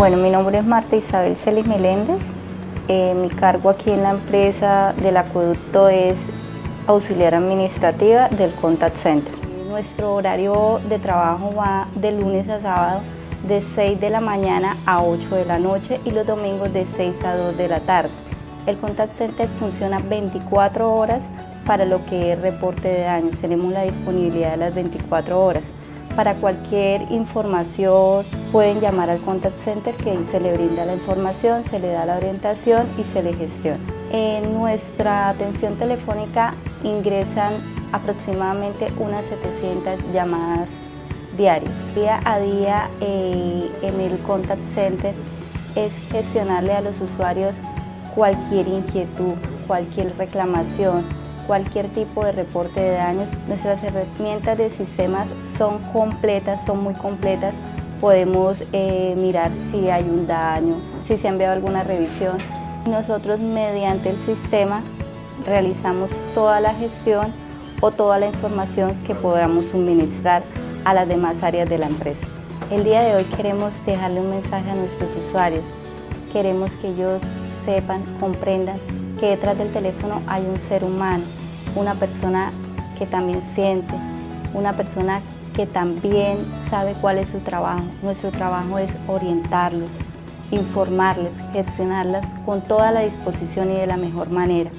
Bueno, mi nombre es Marta Isabel Celis Meléndez. Eh, mi cargo aquí en la empresa del acueducto es auxiliar administrativa del Contact Center. Nuestro horario de trabajo va de lunes a sábado de 6 de la mañana a 8 de la noche y los domingos de 6 a 2 de la tarde. El Contact Center funciona 24 horas para lo que es reporte de daños. Tenemos la disponibilidad de las 24 horas. Para cualquier información pueden llamar al Contact Center que se le brinda la información, se le da la orientación y se le gestiona. En nuestra atención telefónica ingresan aproximadamente unas 700 llamadas diarias. Día a día eh, en el Contact Center es gestionarle a los usuarios cualquier inquietud, cualquier reclamación, cualquier tipo de reporte de daños. Nuestras herramientas de sistemas son completas, son muy completas. Podemos eh, mirar si hay un daño, si se ha enviado alguna revisión. Nosotros mediante el sistema realizamos toda la gestión o toda la información que podamos suministrar a las demás áreas de la empresa. El día de hoy queremos dejarle un mensaje a nuestros usuarios. Queremos que ellos sepan, comprendan que detrás del teléfono hay un ser humano, una persona que también siente, una persona que también sabe cuál es su trabajo. Nuestro trabajo es orientarlos, informarles, gestionarlas con toda la disposición y de la mejor manera.